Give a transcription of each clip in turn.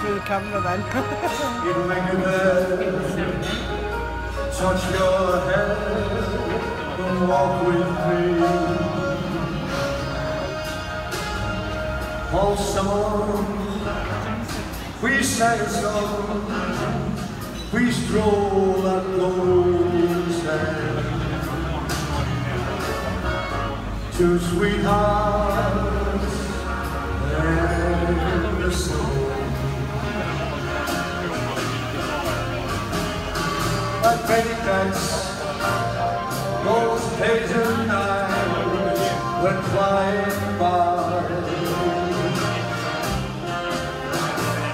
through the make you touch your head, and walk with me. Hold someone, we sang a song, we stroll that golden sand. Two sweethearts Like wedding nights, those pagan nights went flying by.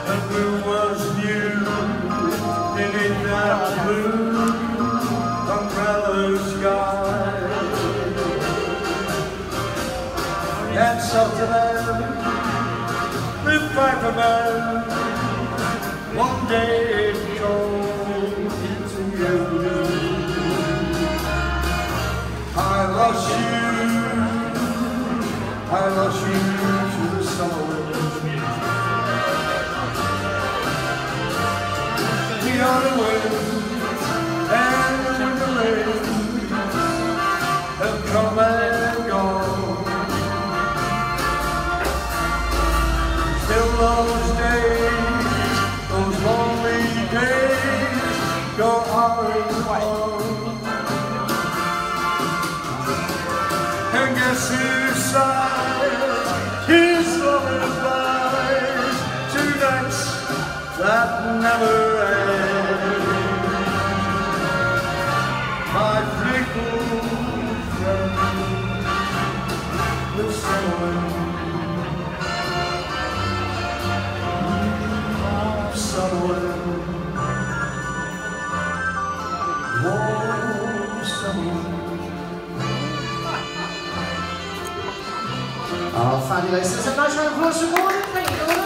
The moon was new, and in that blue umbrella sky. And something lived back a man, one day those days, those lonely days go on and on. Guess who sighs his that never end. My fickle friend, the summer I'll find a nice round of applause for Gordon. you,